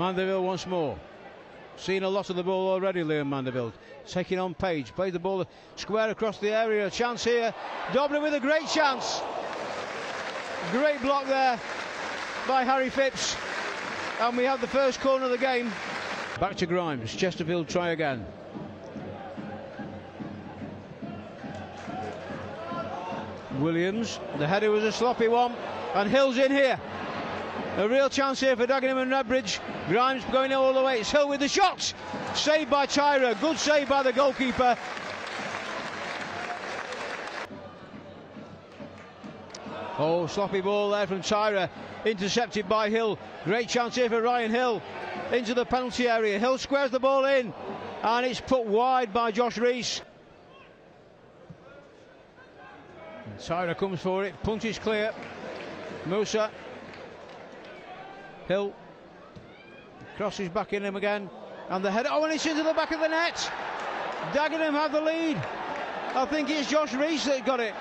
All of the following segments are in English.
Mandeville once more. Seen a lot of the ball already, Liam Mandeville. Taking on Page. Played the ball square across the area. A chance here. Dobra with a great chance. Great block there by Harry Phipps. And we have the first corner of the game. Back to Grimes. Chesterfield try again. Williams. The header was a sloppy one. And Hill's in here. A real chance here for Dagenham and Redbridge. Grimes going all the way. It's Hill with the shot. Saved by Tyra. Good save by the goalkeeper. Oh, sloppy ball there from Tyra. Intercepted by Hill. Great chance here for Ryan Hill. Into the penalty area. Hill squares the ball in. And it's put wide by Josh Rees. Tyra comes for it. Punches clear. Musa. Hill. Crosses back in him again. And the head. Oh, and it's into the back of the net. Dagenham have the lead. I think it's Josh Rees that got it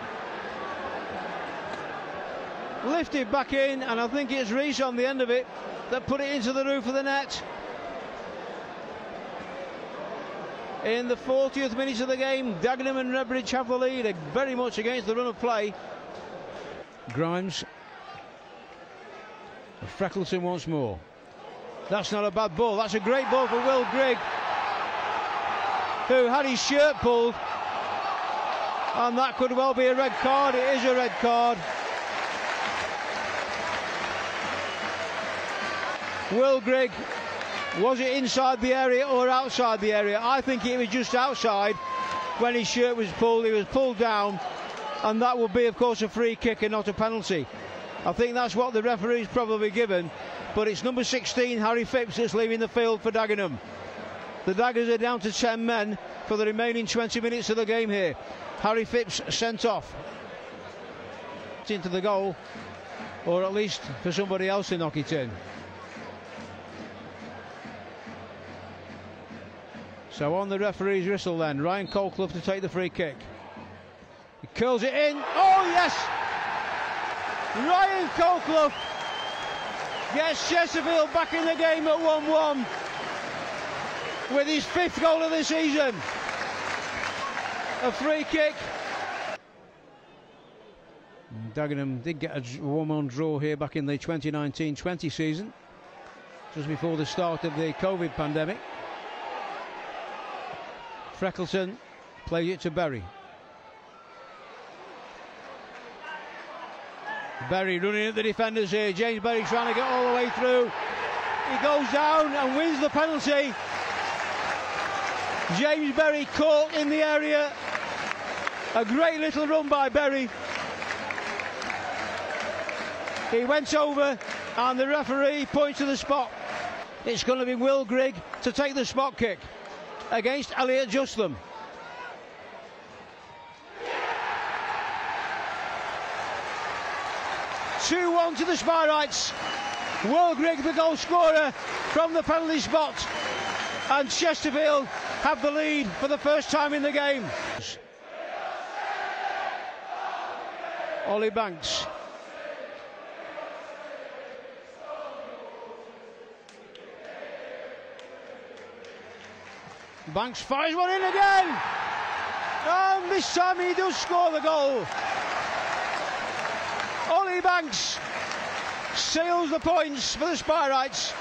lifted back in, and I think it's Rees on the end of it that put it into the roof of the net. In the 40th minute of the game, Dagenham and Redbridge have the lead, very much against the run of play. Grimes. Freckleton once more. That's not a bad ball. That's a great ball for Will Grigg, who had his shirt pulled. And that could well be a red card. It is a red card. Will Grigg, was it inside the area or outside the area? I think it was just outside when his shirt was pulled. He was pulled down, and that would be, of course, a free kick and not a penalty. I think that's what the referee's probably given, but it's number 16, Harry Phipps, that's leaving the field for Dagenham. The Daggers are down to 10 men for the remaining 20 minutes of the game here. Harry Phipps sent off into the goal, or at least for somebody else to knock it in. So on the referee's whistle then, Ryan Colclough to take the free kick. He curls it in. Oh yes! Ryan Colclough gets Chesterfield back in the game at 1-1 with his fifth goal of the season. A free kick. Dagenham did get a 1-1 draw here back in the 2019-20 season, just before the start of the COVID pandemic. Freckleton plays it to Berry. Berry running at the defenders here. James Berry trying to get all the way through. He goes down and wins the penalty. James Berry caught in the area. A great little run by Berry. He went over and the referee points to the spot. It's going to be Will Grigg to take the spot kick against Elliot Justham. Two one to the Spireites. Will Grigg the goal scorer from the penalty spot, and Chesterfield have the lead for the first time in the game. Ollie Banks Banks fires one in again. And this time he does score the goal. Banks seals the points for the Spireites.